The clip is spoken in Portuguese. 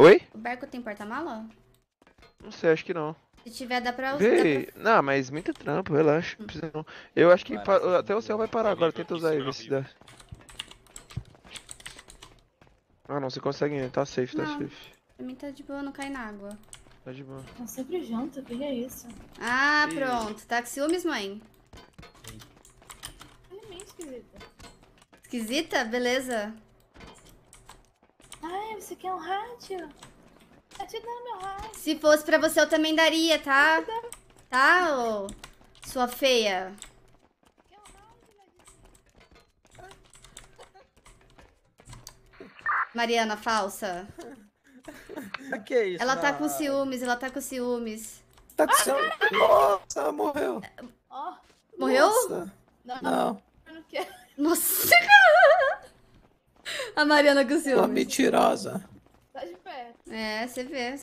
Oi? O barco tem porta-mala? Não sei, acho que não. Se tiver, dá pra usar. Vê. Não, mas muito trampo, relaxa. Não precisa não. Eu acho que até o céu vai parar agora. Tenta usar aí, vê se dá. Ah não, você consegue ainda. Tá safe, tá Não. safe. Pra mim tá de boa, não cai na água. Tá de boa. Eu sempre janto, o que é isso? Ah, Ih. pronto. Tá com ciúmes, mãe? Ele é meio esquisita. Esquisita? Beleza. Ai, você quer um rádio? Tá te dando meu rádio. Se fosse pra você, eu também daria, tá? Tá, ô? Sua feia. Um? Mariana falsa. Que é isso? Ela tá com ciúmes, ela tá com ciúmes. Tá com ciúme. Nossa, morreu. Ó, Morreu? Nossa. não, Não. Nossa! A Mariana com uma ciúmes. mentirosa. Tá de pé. É, você vê.